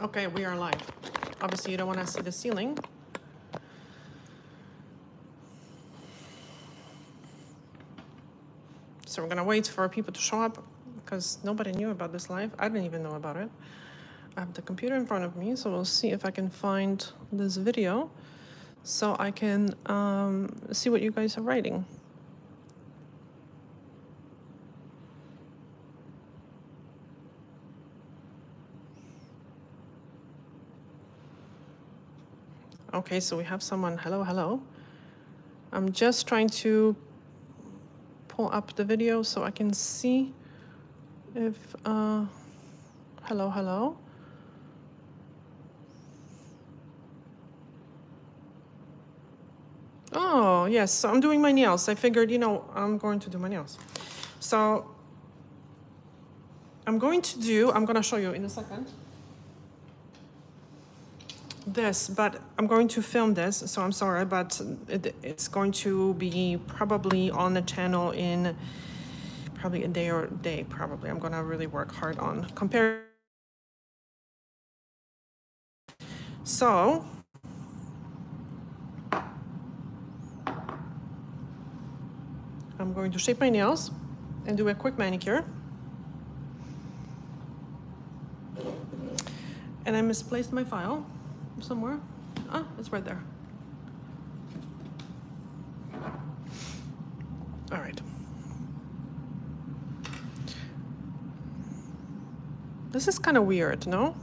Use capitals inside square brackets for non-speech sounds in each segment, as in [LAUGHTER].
Okay, we are live. Obviously, you don't want to see the ceiling. So we're gonna wait for people to show up because nobody knew about this live. I didn't even know about it. I have the computer in front of me, so we'll see if I can find this video so I can um, see what you guys are writing. Okay, so we have someone. Hello, hello. I'm just trying to pull up the video so I can see if. Uh, hello, hello. Oh, yes, so I'm doing my nails. I figured, you know, I'm going to do my nails. So I'm going to do, I'm going to show you in a second this, but I'm going to film this, so I'm sorry, but it, it's going to be probably on the channel in probably a day or day, probably. I'm gonna really work hard on compare. So, I'm going to shape my nails and do a quick manicure. And I misplaced my file somewhere. Ah, it's right there. All right. This is kind of weird, no?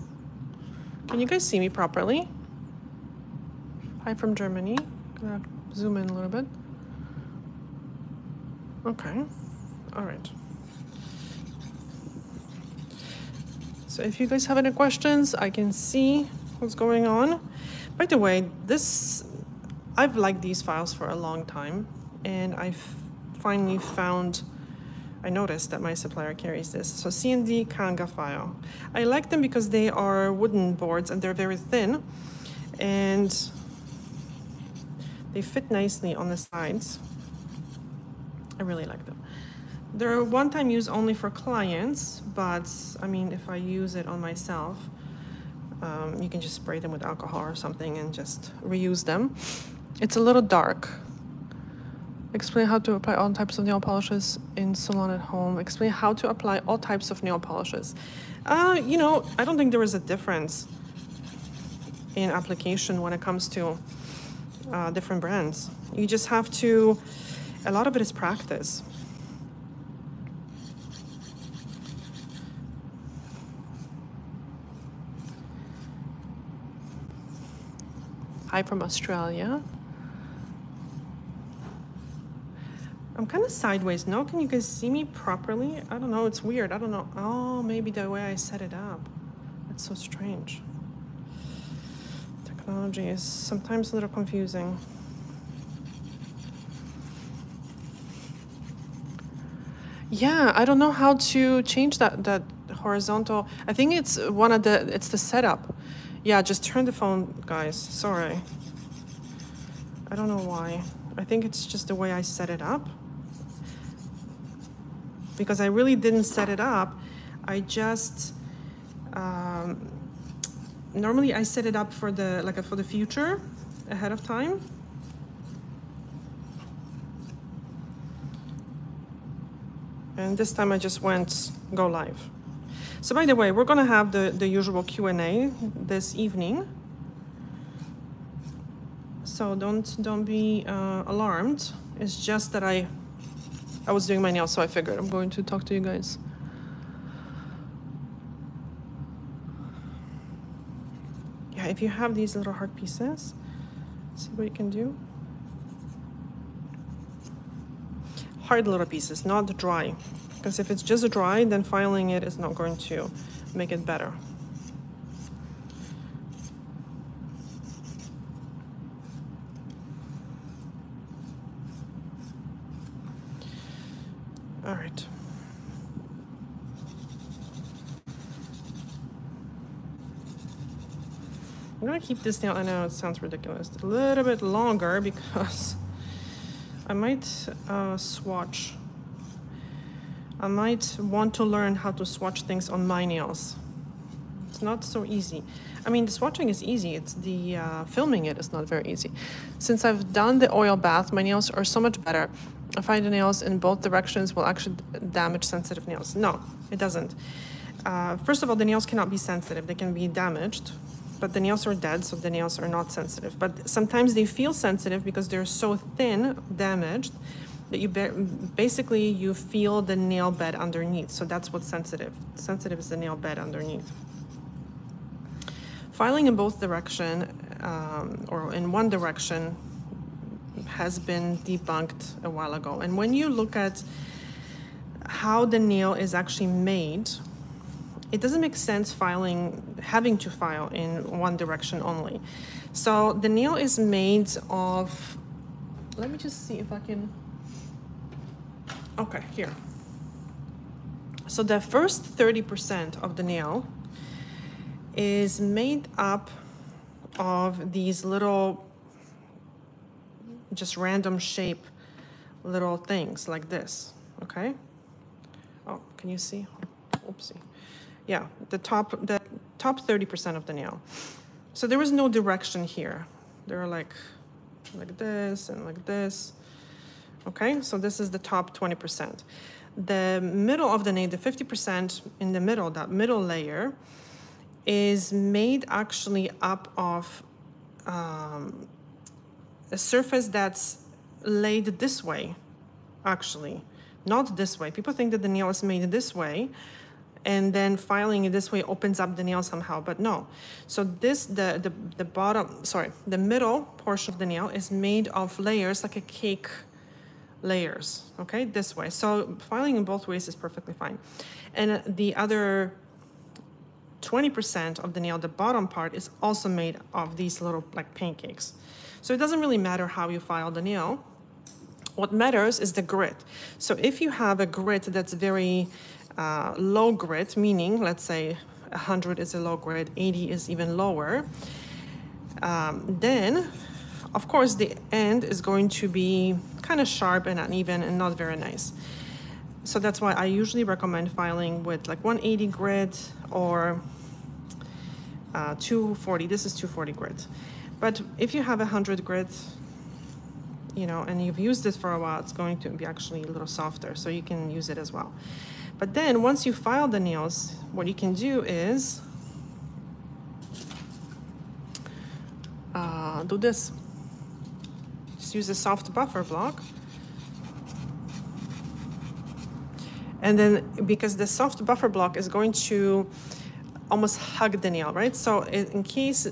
Can you guys see me properly? Hi from Germany. Gonna zoom in a little bit. Okay. All right. So if you guys have any questions, I can see what's going on. By the way, this I've liked these files for a long time, and I've finally found. I noticed that my supplier carries this. So CND Kanga file. I like them because they are wooden boards and they're very thin, and they fit nicely on the sides. I really like them. They're one-time use only for clients, but I mean, if I use it on myself, um, you can just spray them with alcohol or something and just reuse them. It's a little dark. Explain how to apply all types of nail polishes in salon at home. Explain how to apply all types of nail polishes. Uh, you know, I don't think there is a difference in application when it comes to uh, different brands. You just have to, a lot of it is practice. Hi from Australia. I'm kind of sideways now. Can you guys see me properly? I don't know. It's weird. I don't know. Oh, maybe the way I set it up. It's so strange. Technology is sometimes a little confusing. Yeah, I don't know how to change that that horizontal. I think it's one of the it's the setup. Yeah, just turn the phone, guys. Sorry. I don't know why. I think it's just the way I set it up. Because I really didn't set it up. I just... Um, normally I set it up for the like for the future ahead of time. And this time I just went go live. So by the way, we're gonna have the, the usual Q&A this evening. So don't don't be uh, alarmed. It's just that I I was doing my nails, so I figured I'm going to talk to you guys. Yeah, if you have these little hard pieces, see what you can do. Hard little pieces, not dry. Because if it's just dry, then filing it is not going to make it better. All right. I'm gonna keep this nail, I know it sounds ridiculous, a little bit longer because [LAUGHS] I might uh, swatch I might want to learn how to swatch things on my nails. It's not so easy. I mean, the swatching is easy. It's the uh, filming it is not very easy. Since I've done the oil bath, my nails are so much better. I find the nails in both directions will actually damage sensitive nails. No, it doesn't. Uh, first of all, the nails cannot be sensitive. They can be damaged, but the nails are dead, so the nails are not sensitive. But sometimes they feel sensitive because they're so thin, damaged, that you basically you feel the nail bed underneath. So that's what's sensitive. Sensitive is the nail bed underneath. Filing in both direction um, or in one direction has been debunked a while ago. And when you look at how the nail is actually made, it doesn't make sense filing, having to file in one direction only. So the nail is made of, let me just see if I can, okay, here. So the first 30% of the nail is made up of these little, just random shape little things like this, okay? Oh, can you see? Oopsie yeah, the top, the top 30% of the nail. So there was no direction here. There are like, like this and like this. Okay, so this is the top 20%. The middle of the nail, the 50% in the middle, that middle layer, is made actually up of um, a surface that's laid this way, actually, not this way. People think that the nail is made this way, and then filing it this way opens up the nail somehow, but no. So this, the, the, the bottom, sorry, the middle portion of the nail is made of layers like a cake layers, okay, this way. So filing in both ways is perfectly fine. And the other 20% of the nail, the bottom part, is also made of these little like pancakes. So it doesn't really matter how you file the nail. What matters is the grit. So if you have a grit that's very uh, low grit, meaning let's say 100 is a low grit, 80 is even lower, um, then of course the end is going to be kind of sharp and uneven and not very nice. So that's why I usually recommend filing with like 180 grit or uh, 240. This is 240 grit. But if you have 100 grit, you know, and you've used it for a while, it's going to be actually a little softer, so you can use it as well. But then once you file the nails, what you can do is uh, do this. Just use a soft buffer block. And then because the soft buffer block is going to almost hug the nail, right? So in case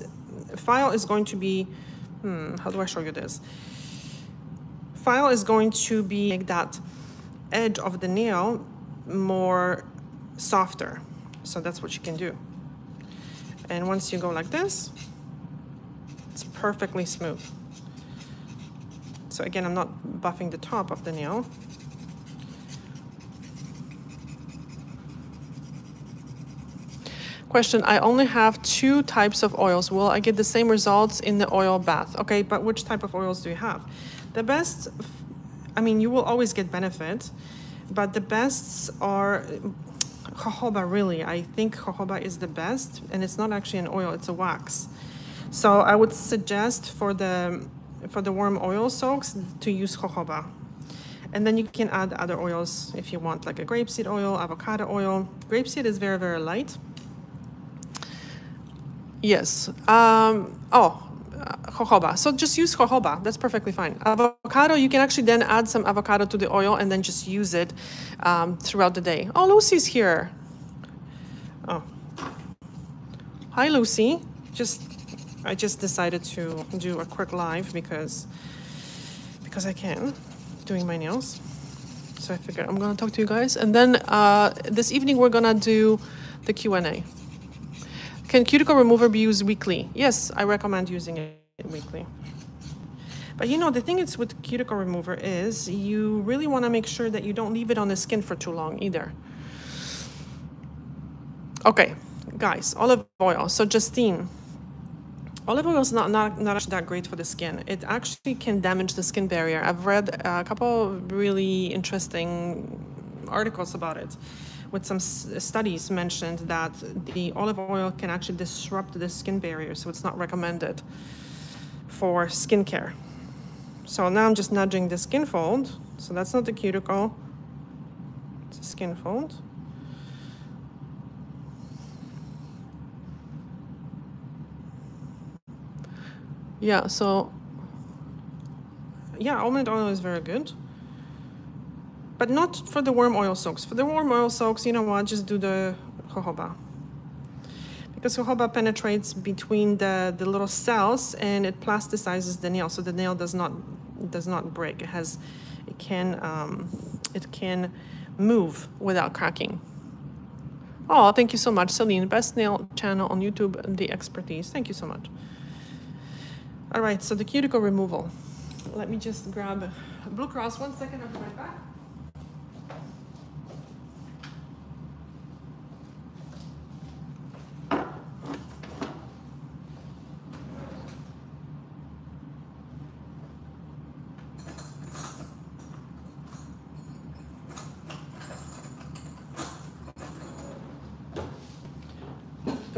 file is going to be, hmm, how do I show you this? File is going to be like that edge of the nail more softer. So that's what you can do. And once you go like this, it's perfectly smooth. So again, I'm not buffing the top of the nail. Question, I only have two types of oils. Will I get the same results in the oil bath? Okay, but which type of oils do you have? The best, I mean, you will always get benefit but the bests are jojoba really i think jojoba is the best and it's not actually an oil it's a wax so i would suggest for the for the warm oil soaks to use jojoba and then you can add other oils if you want like a grapeseed oil avocado oil grapeseed is very very light yes um oh jojoba. So just use jojoba. That's perfectly fine. Avocado, you can actually then add some avocado to the oil and then just use it um, throughout the day. Oh, Lucy's here. Oh. Hi, Lucy. Just, I just decided to do a quick live because, because I can, doing my nails. So I figured I'm gonna talk to you guys. And then uh, this evening we're gonna do the Q&A. Can cuticle remover be used weekly? Yes, I recommend using it weekly. But you know, the thing is with cuticle remover is you really want to make sure that you don't leave it on the skin for too long either. Okay, guys, olive oil. So Justine, olive oil is not, not, not actually that great for the skin. It actually can damage the skin barrier. I've read a couple really interesting articles about it with some studies mentioned that the olive oil can actually disrupt the skin barrier, so it's not recommended for skincare. So now I'm just nudging the skin fold. So that's not the cuticle, it's a skin fold. Yeah, so yeah, almond oil is very good. But not for the warm oil soaks. For the warm oil soaks, you know what, just do the jojoba. Because jojoba penetrates between the, the little cells and it plasticizes the nail, so the nail does not does not break. It has it can um, it can move without cracking. Oh, thank you so much, Celine. Best nail channel on YouTube, the expertise. Thank you so much. All right, so the cuticle removal. Let me just grab a Blue Cross. One second, I'll be right back.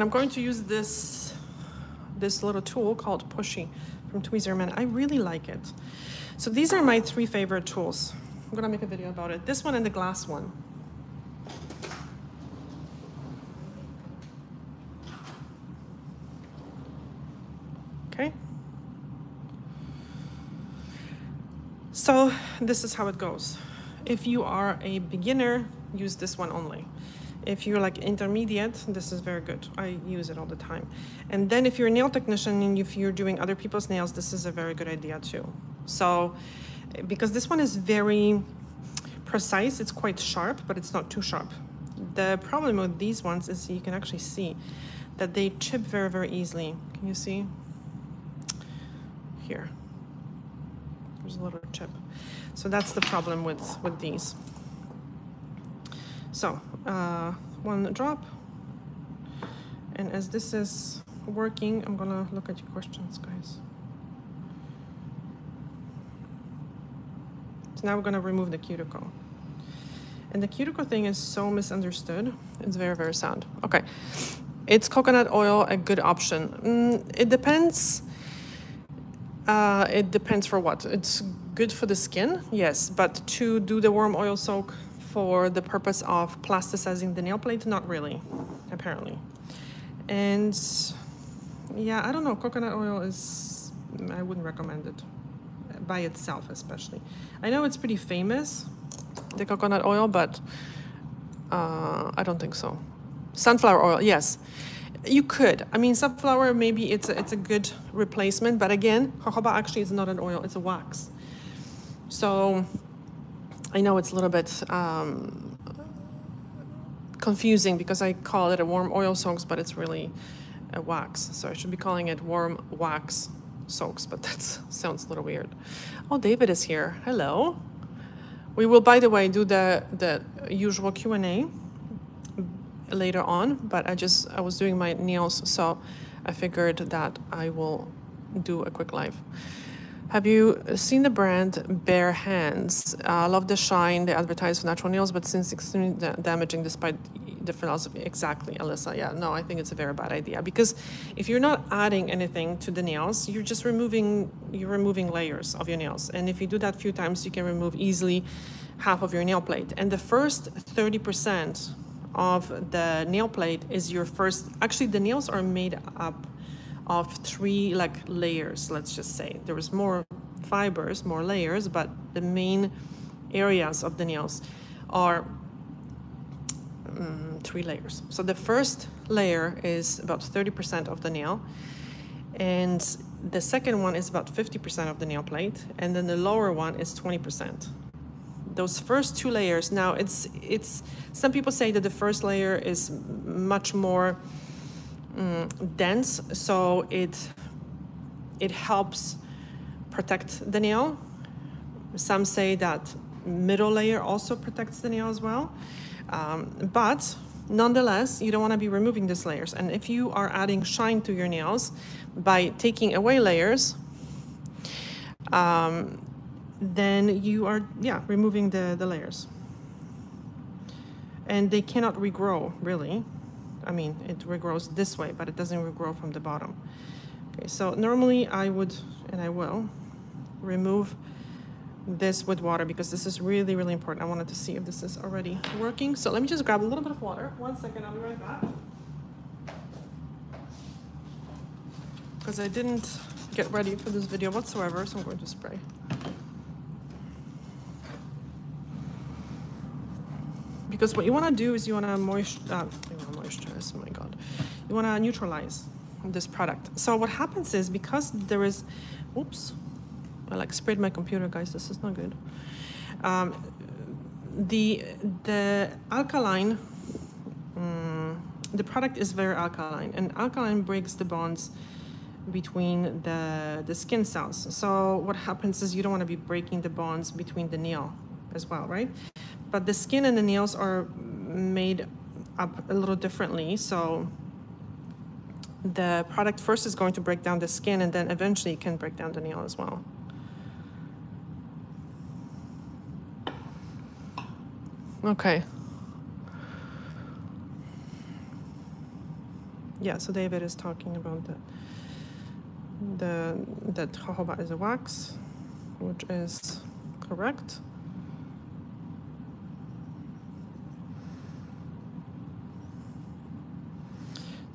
And I'm going to use this, this little tool called Pushy from Tweezerman. I really like it. So these are my three favorite tools. I'm gonna make a video about it. This one and the glass one. Okay. So this is how it goes. If you are a beginner, use this one only. If you're like intermediate, this is very good. I use it all the time. And then if you're a nail technician and if you're doing other people's nails, this is a very good idea too. So, because this one is very precise, it's quite sharp, but it's not too sharp. The problem with these ones is you can actually see that they chip very, very easily. Can you see? Here. There's a little chip. So that's the problem with, with these. So uh, one drop. And as this is working, I'm gonna look at your questions, guys. So now we're gonna remove the cuticle. And the cuticle thing is so misunderstood. It's very, very sound. Okay. It's coconut oil a good option? Mm, it depends. Uh, it depends for what. It's good for the skin, yes, but to do the warm oil soak for the purpose of plasticizing the nail plate? Not really, apparently. And yeah, I don't know, coconut oil is, I wouldn't recommend it by itself especially. I know it's pretty famous, the coconut oil, but uh, I don't think so. Sunflower oil, yes. You could. I mean, sunflower, maybe it's a, it's a good replacement, but again, jojoba actually is not an oil, it's a wax. So I know it's a little bit um, confusing because I call it a warm oil soaks, but it's really a wax. So I should be calling it warm wax soaks, but [LAUGHS] that sounds a little weird. Oh, David is here. Hello. We will, by the way, do the, the usual Q&A later on, but I just, I was doing my nails, so I figured that I will do a quick live. Have you seen the brand Bare Hands? Uh, I uh, love the shine they advertise for natural nails, but since extremely da damaging despite the philosophy. Exactly, Alyssa. Yeah, no, I think it's a very bad idea because if you're not adding anything to the nails, you're just removing you're removing layers of your nails. And if you do that a few times, you can remove easily half of your nail plate. And the first 30% of the nail plate is your first. Actually, the nails are made up of three like layers, let's just say. There was more fibers, more layers, but the main areas of the nails are um, three layers. So the first layer is about 30% of the nail, and the second one is about 50% of the nail plate, and then the lower one is 20%. Those first two layers, now it's, it's, some people say that the first layer is much more um, dense, so it it helps protect the nail. Some say that middle layer also protects the nail as well, um, but nonetheless, you don't want to be removing these layers. And if you are adding shine to your nails by taking away layers, um, then you are yeah removing the the layers. and they cannot regrow really. I mean, it regrows this way, but it doesn't regrow from the bottom. Okay, so normally I would, and I will, remove this with water because this is really, really important. I wanted to see if this is already working. So let me just grab a little bit of water. One second, I'll be right back. Because I didn't get ready for this video whatsoever, so I'm going to spray. Because what you want to do is you want to moisturize, uh, moisturize, oh my god, you want to neutralize this product. So what happens is because there is, oops, I like sprayed my computer, guys. This is not good. Um, the the alkaline, um, the product is very alkaline, and alkaline breaks the bonds between the the skin cells. So what happens is you don't want to be breaking the bonds between the nail as well, right? But the skin and the nails are made up a little differently, so the product first is going to break down the skin and then eventually it can break down the nail as well. Okay. Yeah, so David is talking about the the that jojoba is a wax, which is correct.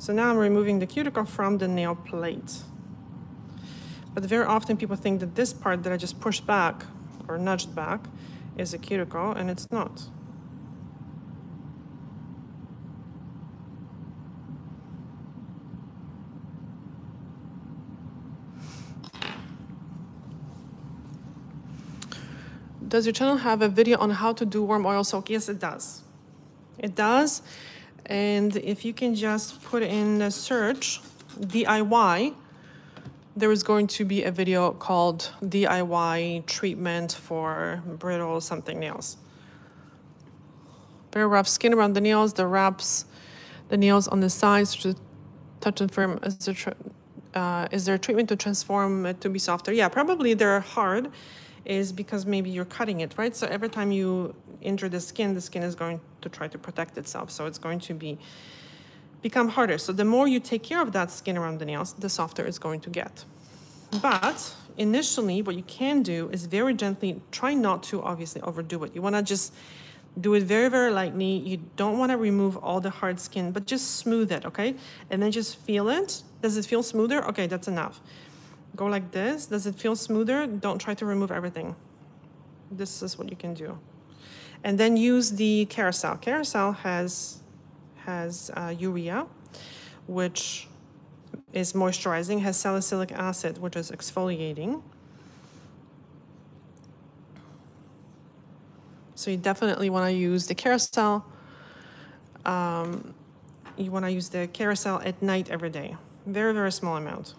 So now I'm removing the cuticle from the nail plate. But very often people think that this part that I just pushed back or nudged back is a cuticle, and it's not. Does your channel have a video on how to do warm oil soak? Yes, it does. It does. And if you can just put in a search DIY, there is going to be a video called DIY treatment for brittle something nails. Very rough skin around the nails, the wraps, the nails on the sides to touch and firm. Is there, uh, is there a treatment to transform it to be softer? Yeah, probably they're hard is because maybe you're cutting it, right? So every time you injure the skin, the skin is going to try to protect itself. So it's going to be become harder. So the more you take care of that skin around the nails, the softer it's going to get. But initially, what you can do is very gently, try not to obviously overdo it. You wanna just do it very, very lightly. You don't wanna remove all the hard skin, but just smooth it, okay? And then just feel it. Does it feel smoother? Okay, that's enough go like this. Does it feel smoother? Don't try to remove everything. This is what you can do. And then use the Kerasal. Kerasal has, has uh, urea, which is moisturizing, has salicylic acid, which is exfoliating. So you definitely want to use the Kerasal. Um, you want to use the Kerasal at night every day. Very, very small amount.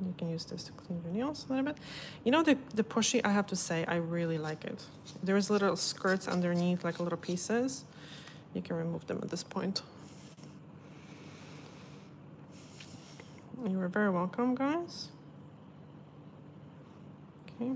You can use this to clean your nails a little bit. You know, the, the pushy, I have to say, I really like it. There's little skirts underneath, like little pieces. You can remove them at this point. You are very welcome, guys. Okay.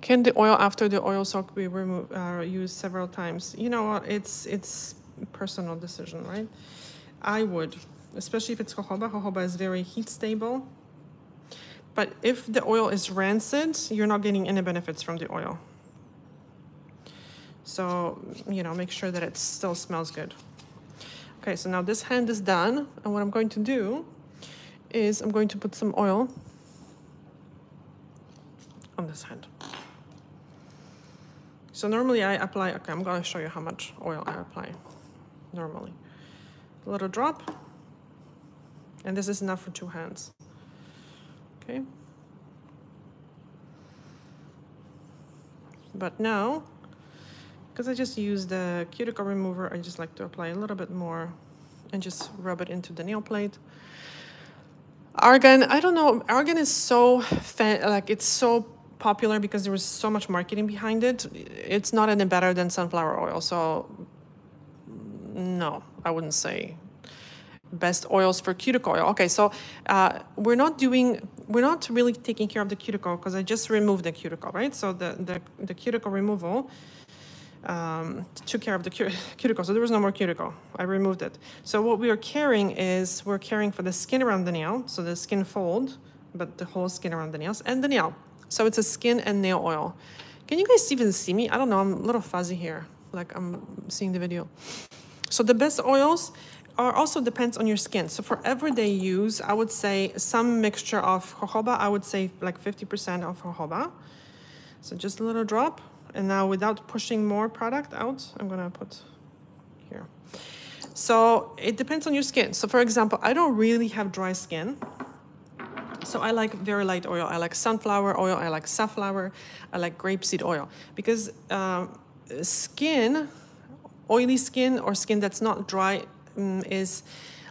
Can the oil after the oil soak be removed, uh, used several times? You know what? It's it's personal decision, right? I would, especially if it's jojoba. Jojoba is very heat stable. But if the oil is rancid, you're not getting any benefits from the oil. So, you know, make sure that it still smells good. Okay, so now this hand is done. And what I'm going to do is I'm going to put some oil on this hand. So normally I apply, okay, I'm going to show you how much oil I apply normally. A little drop. And this is enough for two hands. Okay. But now, because I just used the cuticle remover, I just like to apply a little bit more and just rub it into the nail plate. Argan, I don't know, argan is so, like it's so popular because there was so much marketing behind it. It's not any better than sunflower oil. So no, I wouldn't say. best oils for cuticle oil. Okay, so uh, we're not doing, we're not really taking care of the cuticle because I just removed the cuticle, right? So the, the, the cuticle removal um, took care of the [LAUGHS] cuticle. So there was no more cuticle. I removed it. So what we are caring is we're caring for the skin around the nail, so the skin fold, but the whole skin around the nails and the nail. So it's a skin and nail oil. Can you guys even see me? I don't know, I'm a little fuzzy here, like I'm seeing the video. So the best oils are also depends on your skin. So for everyday use, I would say some mixture of jojoba, I would say like 50% of jojoba. So just a little drop. And now without pushing more product out, I'm gonna put here. So it depends on your skin. So for example, I don't really have dry skin. So I like very light oil. I like sunflower oil. I like safflower. I like grapeseed oil because uh, skin, oily skin or skin that's not dry um, is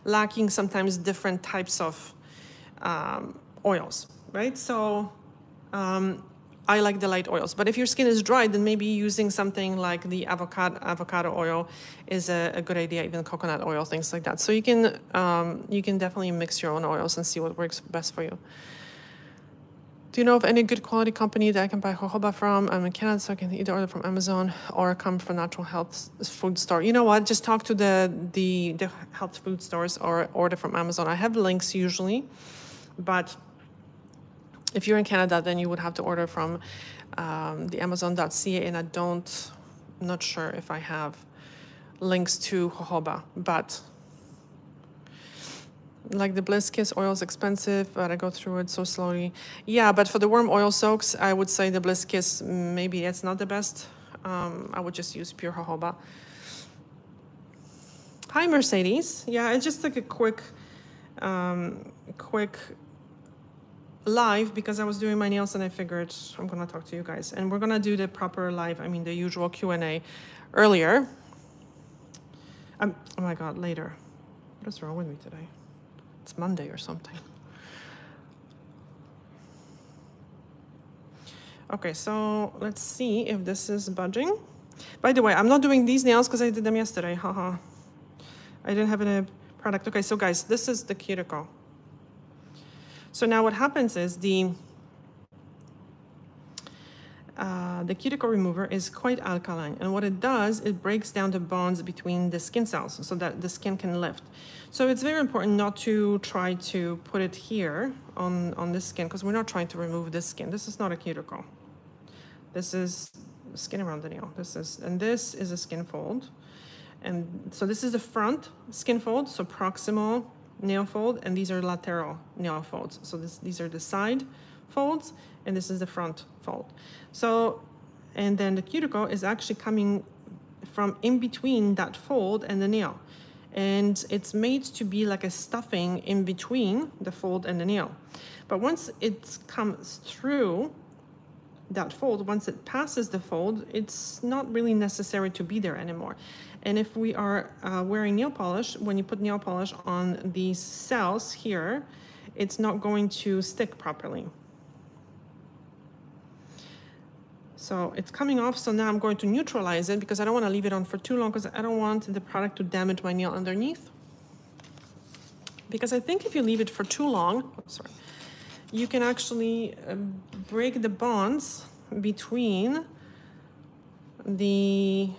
lacking sometimes different types of um, oils, right? So um, I like the light oils. But if your skin is dry, then maybe using something like the avocado avocado oil is a, a good idea. Even coconut oil, things like that. So you can um, you can definitely mix your own oils and see what works best for you. Do you know of any good quality company that I can buy jojoba from? I'm in Canada, so I can either order from Amazon or come from natural health food store. You know what? Just talk to the the, the health food stores or order from Amazon. I have links usually, but if you're in Canada, then you would have to order from um, the Amazon.ca, and I don't, I'm not sure if I have links to jojoba, but like the Bliss Kiss oil is expensive, but I go through it so slowly. Yeah, but for the warm oil soaks, I would say the Bliss Kiss, maybe it's not the best. Um, I would just use pure jojoba. Hi, Mercedes. Yeah, it's just like a quick, um, quick live because I was doing my nails and I figured I'm gonna talk to you guys and we're gonna do the proper live I mean the usual Q&A earlier um, oh my god later what's wrong with me today it's Monday or something. Okay so let's see if this is budging. By the way I'm not doing these nails because I did them yesterday haha. I didn't have any product. Okay so guys this is the cuticle. So now what happens is the uh, the cuticle remover is quite alkaline and what it does it breaks down the bonds between the skin cells so that the skin can lift. So it's very important not to try to put it here on on this skin because we're not trying to remove this skin. This is not a cuticle. This is skin around the nail. This is and this is a skin fold. And so this is the front skin fold so proximal nail fold and these are lateral nail folds. So this, these are the side folds and this is the front fold. So, and then the cuticle is actually coming from in between that fold and the nail. And it's made to be like a stuffing in between the fold and the nail. But once it comes through that fold, once it passes the fold, it's not really necessary to be there anymore. And if we are uh, wearing nail polish, when you put nail polish on these cells here, it's not going to stick properly. So it's coming off, so now I'm going to neutralize it because I don't want to leave it on for too long because I don't want the product to damage my nail underneath. Because I think if you leave it for too long, oh, sorry, you can actually uh, break the bonds between the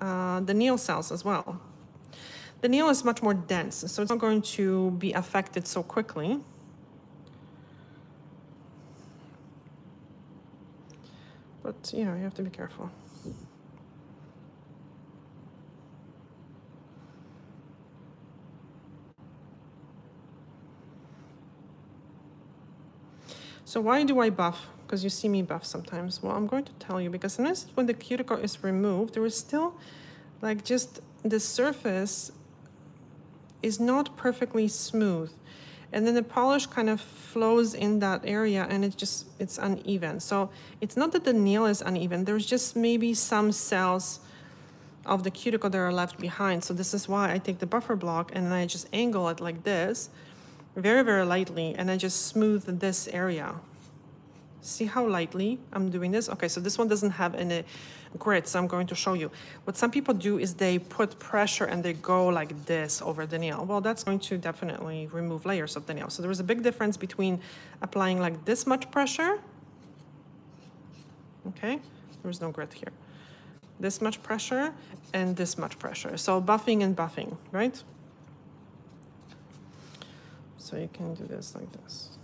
uh, the nail cells as well. The nail is much more dense, so it's not going to be affected so quickly. But, you know, you have to be careful. So why do I buff? because you see me buff sometimes. Well, I'm going to tell you because sometimes when the cuticle is removed, there is still like just the surface is not perfectly smooth. And then the polish kind of flows in that area and it just, it's uneven. So it's not that the nail is uneven, there's just maybe some cells of the cuticle that are left behind. So this is why I take the buffer block and then I just angle it like this, very, very lightly, and I just smooth this area. See how lightly I'm doing this? Okay, so this one doesn't have any grit, so I'm going to show you. What some people do is they put pressure and they go like this over the nail. Well, that's going to definitely remove layers of the nail. So there is a big difference between applying like this much pressure. Okay, there's no grit here. This much pressure and this much pressure. So buffing and buffing, right? So you can do this like this.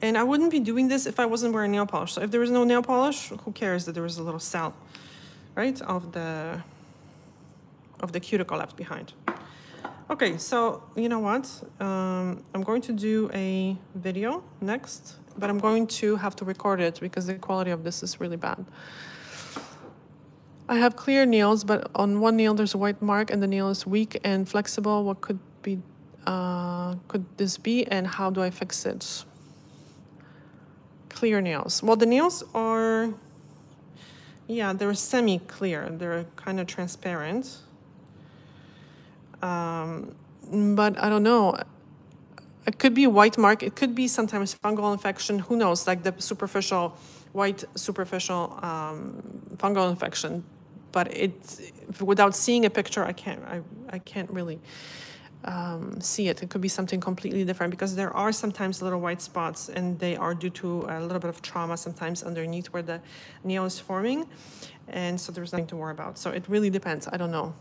And I wouldn't be doing this if I wasn't wearing nail polish. So if there was no nail polish, who cares that there was a little cell, right, of the of the cuticle left behind. Okay, so you know what? Um, I'm going to do a video next, but I'm going to have to record it because the quality of this is really bad. I have clear nails, but on one nail there's a white mark and the nail is weak and flexible. What could be, uh, could this be and how do I fix it? Clear nails. Well, the nails are, yeah, they're semi-clear. They're kind of transparent. Um, but I don't know. It could be a white mark. It could be sometimes fungal infection. Who knows? Like the superficial, white superficial um, fungal infection. But it, without seeing a picture, I can't. I, I can't really um, see it. It could be something completely different because there are sometimes little white spots and they are due to a little bit of trauma sometimes underneath where the nail is forming. And so there's nothing to worry about. So it really depends. I don't know.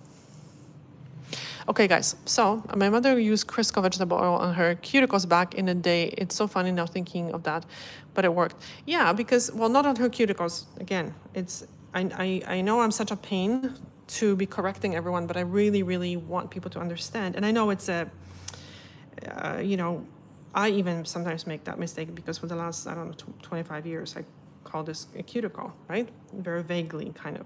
Okay, guys, so my mother used Crisco vegetable oil on her cuticles back in the day. It's so funny now thinking of that, but it worked. Yeah, because, well, not on her cuticles. Again, it's, I, I, I know I'm such a pain to be correcting everyone, but I really, really want people to understand. And I know it's a, uh, you know, I even sometimes make that mistake because for the last, I don't know, 25 years, I call this a cuticle, right? Very vaguely, kind of.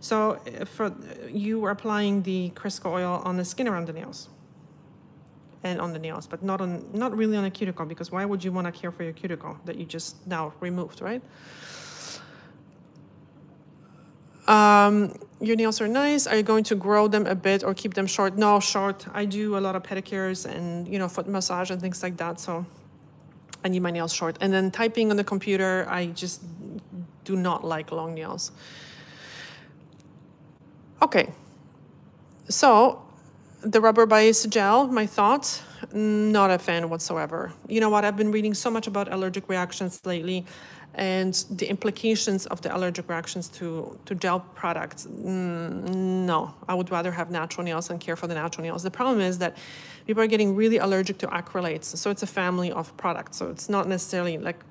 So for you are applying the Crisco oil on the skin around the nails and on the nails, but not on, not really on a cuticle because why would you want to care for your cuticle that you just now removed, right? Um, your nails are nice. Are you going to grow them a bit or keep them short? No, short. I do a lot of pedicures and, you know, foot massage and things like that. So I need my nails short. And then typing on the computer, I just do not like long nails. Okay. So the rubber base gel, my thoughts, not a fan whatsoever. You know what? I've been reading so much about allergic reactions lately and the implications of the allergic reactions to, to gel products, mm, no, I would rather have natural nails and care for the natural nails. The problem is that people are getting really allergic to acrylates. So it's a family of products. So it's not necessarily like,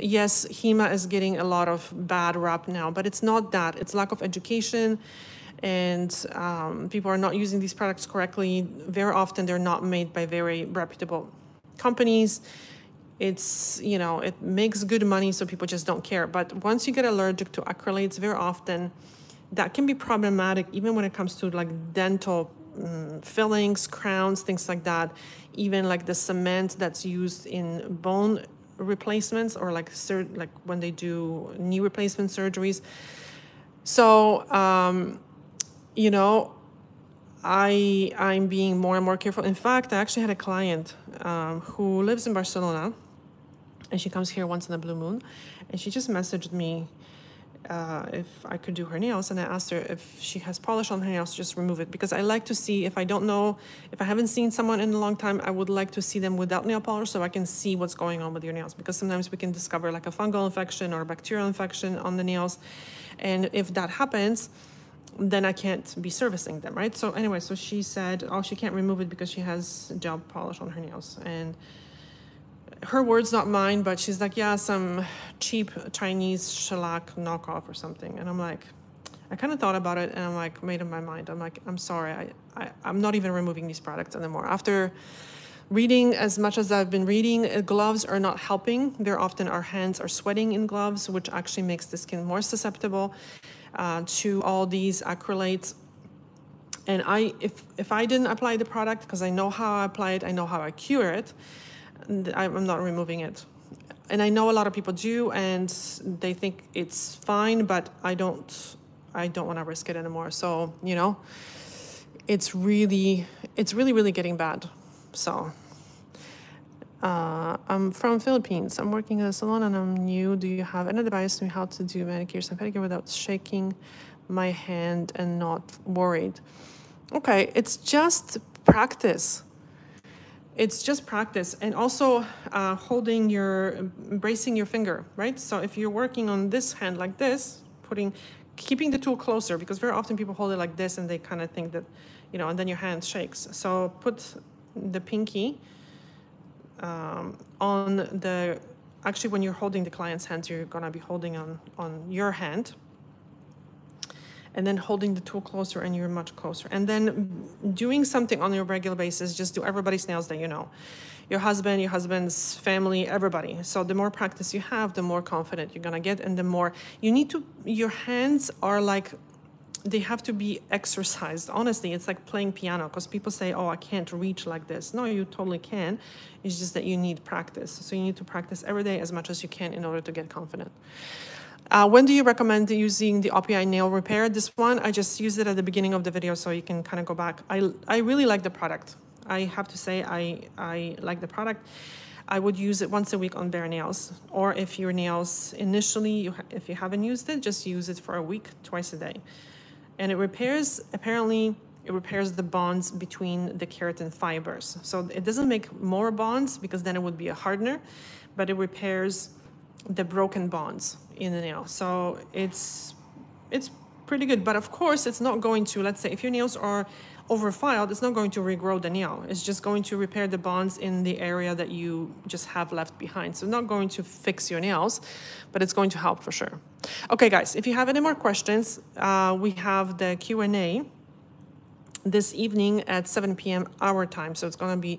yes, HEMA is getting a lot of bad rap now, but it's not that. It's lack of education and um, people are not using these products correctly. Very often they're not made by very reputable companies it's you know it makes good money so people just don't care. But once you get allergic to acrylates very often that can be problematic even when it comes to like dental um, fillings crowns things like that. Even like the cement that's used in bone replacements or like sur- like when they do knee replacement surgeries. So um, you know I I'm being more and more careful. In fact, I actually had a client um, who lives in Barcelona, and she comes here once in a blue moon. And she just messaged me uh, if I could do her nails. And I asked her if she has polish on her nails just remove it. Because I like to see if I don't know if I haven't seen someone in a long time I would like to see them without nail polish so I can see what's going on with your nails. Because sometimes we can discover like a fungal infection or bacterial infection on the nails. And if that happens then I can't be servicing them right? So anyway so she said oh she can't remove it because she has gel polish on her nails. And her words, not mine, but she's like, yeah, some cheap Chinese shellac knockoff or something. And I'm like, I kind of thought about it and I'm like, made up my mind. I'm like, I'm sorry, I, I, I'm not even removing these products anymore. After reading as much as I've been reading, uh, gloves are not helping. Very often our hands are sweating in gloves, which actually makes the skin more susceptible uh, to all these acrylates. And I, if, if I didn't apply the product, because I know how I apply it, I know how I cure it, I'm not removing it. And I know a lot of people do, and they think it's fine, but I don't. I don't want to risk it anymore. So you know, it's really, it's really, really getting bad. So Uh, I'm from Philippines. I'm working in a salon and I'm new. Do you have any advice me how to do manicures and pedicure without shaking my hand and not worried? Okay, it's just practice. It's just practice and also uh, holding your, bracing your finger, right? So if you're working on this hand like this, putting, keeping the tool closer because very often people hold it like this and they kind of think that, you know, and then your hand shakes. So put the pinky um, on the, actually when you're holding the client's hands, you're gonna be holding on, on your hand and then holding the tool closer and you're much closer. And then doing something on your regular basis, just do everybody's nails that you know. Your husband, your husband's family, everybody. So the more practice you have, the more confident you're gonna get and the more you need to, your hands are like they have to be exercised. Honestly, it's like playing piano because people say, oh, I can't reach like this. No, you totally can. It's just that you need practice. So you need to practice every day as much as you can in order to get confident. Uh, when do you recommend using the OPI nail repair? This one, I just used it at the beginning of the video so you can kind of go back. I, I really like the product. I have to say I, I like the product. I would use it once a week on bare nails. Or if your nails initially, you if you haven't used it, just use it for a week, twice a day and it repairs, apparently, it repairs the bonds between the keratin fibers. So it doesn't make more bonds because then it would be a hardener, but it repairs the broken bonds in the nail. So it's, it's pretty good. But of course, it's not going to, let's say, if your nails are overfiled, it's not going to regrow the nail. It's just going to repair the bonds in the area that you just have left behind. So not going to fix your nails, but it's going to help for sure. Okay, guys, if you have any more questions, uh, we have the Q&A this evening at 7 p.m. our time. So it's going to be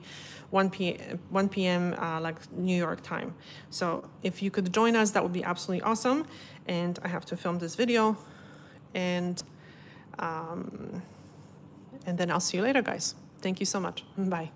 1 p.m. 1 p.m. Uh, like New York time. So if you could join us, that would be absolutely awesome. And I have to film this video. And um, and then I'll see you later, guys. Thank you so much. Bye.